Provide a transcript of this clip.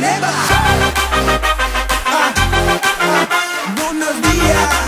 Never. Ah, ah, ah, Buenos días.